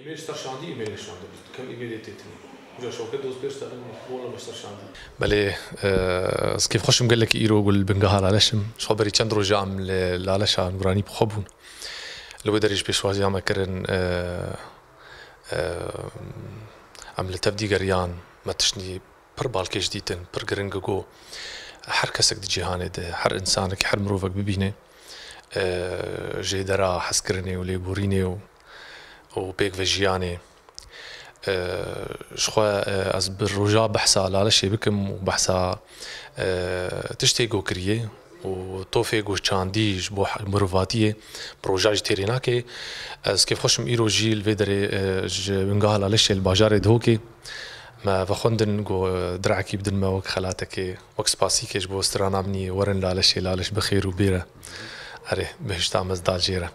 Ime shtarshandi ime në shandi, kam imeritetin. بلي أه... كيف خشم قال لك ايرو قول بنقهر علاش شخبري تشندرو جام علاش نقراني بخبون لو دريش بشوازي عم كرن أه... أه... عمل تبدي قريان ما تشني بر بالكي جديدن بر قرنقو حر كسك دي جهاني حر انسانك حر مروفك ببينه جي درا حسكرني ولي و û pêk ve jiyanê ji xwe ez bi roja behsa lalişê bikim û behsa tiştê gokiriyê û tofê goçandî ji bo mirovatiye proja ji têrê nake ez kêf xweşim îro jî li vê derê ji wingeha lalişê li bajarê dihokê me vexwendin got direkî bidin me wek xelatekê wek spasîkê ji bo strana minî werin lalişê laliş bixêr û bêre. هەرێ بەهشتا مەزدا جێرە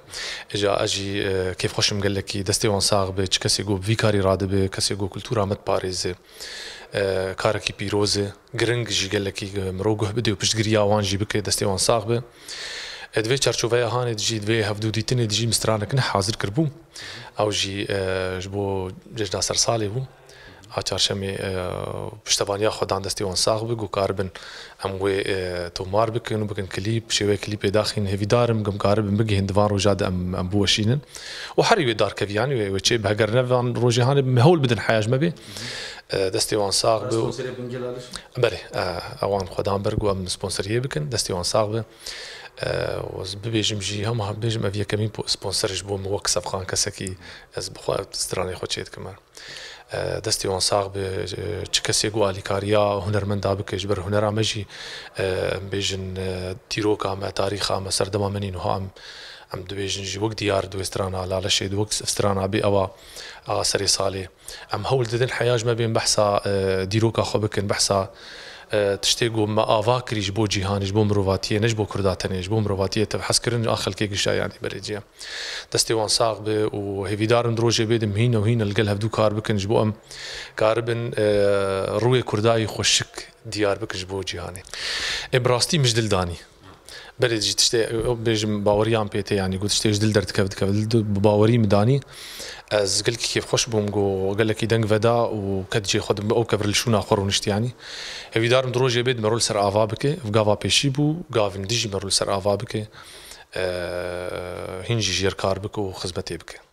ئەجا ئەژی کێف خۆشم گەلێکی دەستێوان ساغ بێ چ کەسێک گۆ ڤیکاری ڕادبێ کەسێک گۆ کولتورامەت پارێزێ کارێکی پیرۆزێ گرنگ ژی گەلێکی مرۆ گوه بدێ و پشتگریاوانژی بکەێ دەستێوان ساغ بێ دوێ چارچۆڤەیە هاانێت ژی دوێ هەفتو دیتنێ دژی مسترانەکن حاضر کردبوو ئەو ژی بۆ جێدا سەر ساڵێ بوو ها چارشەمی پشتەبانیا خۆدان دەستی ئۆن ساغ بگو کار بن ئەم وێ تۆمار بکەن و بکەن کلیپ شێوەیە کلی پێداخین هێویدارم گەم کار بن بگە هندوان ڕۆژاد ئەم ئەم بوەشینن و هەری وێ دارکەویان وێ وێ چێ بەگەرنەوان ڕۆژیهانە هەول بدن حیاژمە بێ دەستیوان ساغ بوو بەێ ئەوان خۆدان بەرگووە سپۆنسەریە بکەن دەستیوان ساغ بن. ببێژم ژی هەم هەبێژم ئەڤ یەکەمی سپۆنسەرش بۆم وە قسەبخان کەسەکی ئەس بخوا سترانی خۆچێت کەمە. دەستیوان ساغ چ کەسێک گوالیکاریا هوەرمەندا بکەش بەر هوەرامەژی بێژن تیرۆکامە تاریخامە سەردەما منین و هام. ئەم دوێژن ژی وەک دیار دوێسترانە لالەشێ وەک سترانە بێ ئەوە ئا سەری ساڵێ ئەم هەول ددن حیاژمە بێن بەحسا دیرۆکە خۆ بکەن بەحسا تشتێک گوممە ئاوا کریش بۆ جیهانیش بۆ مرۆڤاتیە نش بۆ کورداتەنێش بۆ مرۆڤاتیەتە حەسکردن ئاخەلکێک گشایانی بەرەجیە دەستێوان ساغ بێ و هێویدارن درۆژێ بێدم هینە و هینە لەگەل هەفتوو کار بکنش بۆ ئەم کاربن ڕووی کوردایی خۆشک دیار بکش بۆ جیهانی ئێبڕاستی مشدلدانی برێ تشتێ بێژم باوەریان پێێت ینی گوت شتێش دل دەردکەوت کە باوەری مدانی ez gelekî xweş bûm got gelekî deng veda û ketcê xwe dim bi ew kevir li şûna xwe rûniştiyanî Hevîdarim di rojê bê merol ser ava bike gava pêşî bû gavin dijî merol ser ava bike hin jî jêr kar bike û xizmetê bike.